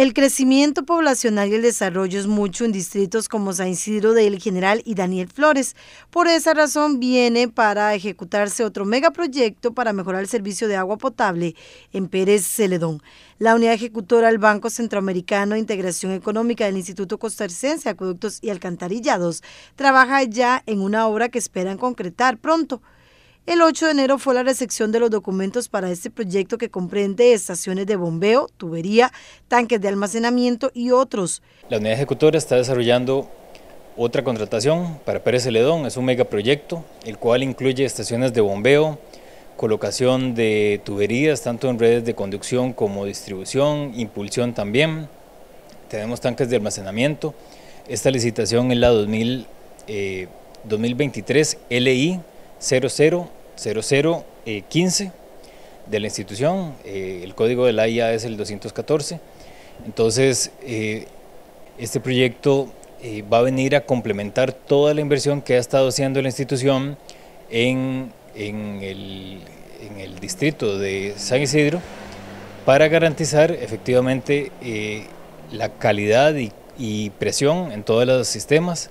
El crecimiento poblacional y el desarrollo es mucho en distritos como San Isidro de El General y Daniel Flores. Por esa razón viene para ejecutarse otro megaproyecto para mejorar el servicio de agua potable en Pérez Celedón. La unidad ejecutora del Banco Centroamericano de Integración Económica del Instituto Costarricense de Acueductos y Alcantarillados trabaja ya en una obra que esperan concretar pronto. El 8 de enero fue la recepción de los documentos para este proyecto que comprende estaciones de bombeo, tubería, tanques de almacenamiento y otros. La unidad ejecutora está desarrollando otra contratación para Pérez Celedón, es un megaproyecto, el cual incluye estaciones de bombeo, colocación de tuberías, tanto en redes de conducción como distribución, impulsión también. Tenemos tanques de almacenamiento. Esta licitación es la 2000, 2023 LI 000015 eh, de la institución, eh, el código de la IA es el 214, entonces eh, este proyecto va a venir a complementar toda la inversión que ha estado haciendo la institución en, el, distrito de San Isidro para garantizar efectivamente la calidad y presión en todos los sistemas,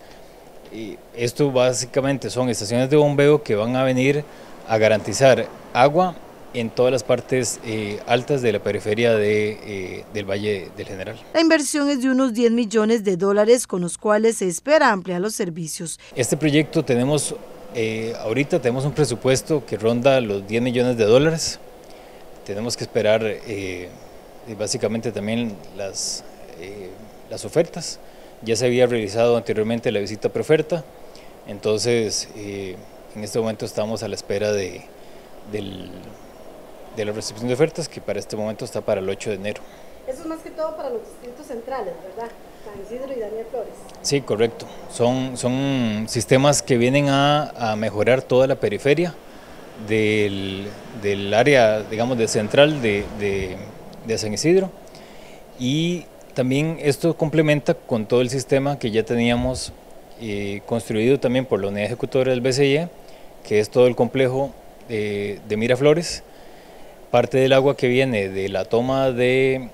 esto básicamente son estaciones de bombeo que van a venir a garantizar agua en todas las partes eh, altas de la periferia de, eh, del Valle del General. La inversión es de unos 10 millones de dólares con los cuales se espera ampliar los servicios. Este proyecto tenemos, eh, ahorita tenemos un presupuesto que ronda los 10 millones de dólares. Tenemos que esperar básicamente también las, las ofertas ya se había realizado anteriormente la visita preoferta, entonces eh, en este momento estamos a la espera de, de la recepción de ofertas que para este momento está para el 8 de enero. Eso es más que todo para los distritos centrales, ¿verdad? San Isidro y Daniel Flores. Sí, correcto. Son, son sistemas que vienen a, mejorar toda la periferia del, del, área, digamos, de central de, de, de San Isidro y también esto complementa con todo el sistema que ya teníamos eh, construido también por la unidad ejecutora del BCE, que es todo el complejo de, Miraflores. Parte del agua que viene de la toma de,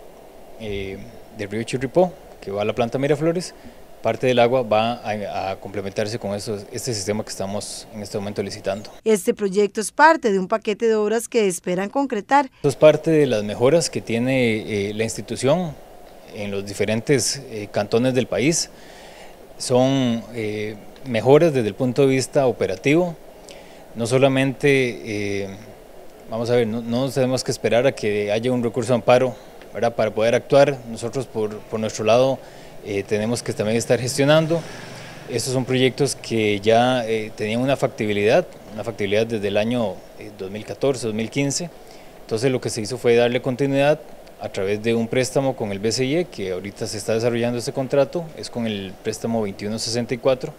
eh, del río Chirripó, que va a la planta Miraflores, parte del agua va a, complementarse con este sistema que estamos en este momento licitando. Este proyecto es parte de un paquete de obras que esperan concretar. Esto es parte de las mejoras que tiene eh, la institución en los diferentes eh, cantones del país. Son eh, mejores desde el punto de vista operativo. No solamente, eh, vamos a ver, no, tenemos que esperar a que haya un recurso de amparo para poder actuar. Nosotros por, por nuestro lado tenemos que también estar gestionando. Estos son proyectos que ya tenían una factibilidad, una factibilidad desde el año 2014, 2015. Entonces lo que se hizo fue darle continuidad a través de un préstamo con el BCIE, que ahorita se está desarrollando este contrato, es con el préstamo 2164,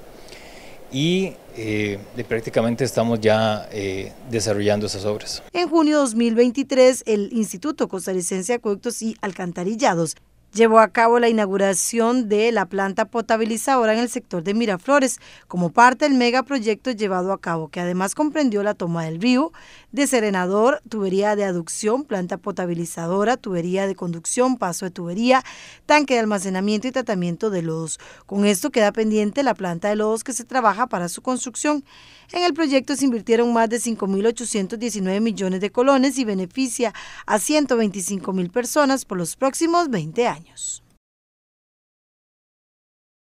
y eh, prácticamente estamos ya eh, desarrollando esas obras. En junio de 2023, el Instituto Costarricense de Acueductos y Alcantarillados llevó a cabo la inauguración de la planta potabilizadora en el sector de Miraflores como parte del megaproyecto llevado a cabo, que además comprendió la toma del río, de serenador, tubería de aducción, planta potabilizadora, tubería de conducción, paso de tubería, tanque de almacenamiento y tratamiento de lodos. Con esto queda pendiente la planta de lodos que se trabaja para su construcción. En el proyecto se invirtieron más de 5.819 millones de colones y beneficia a 125.000 personas por los próximos 20 años.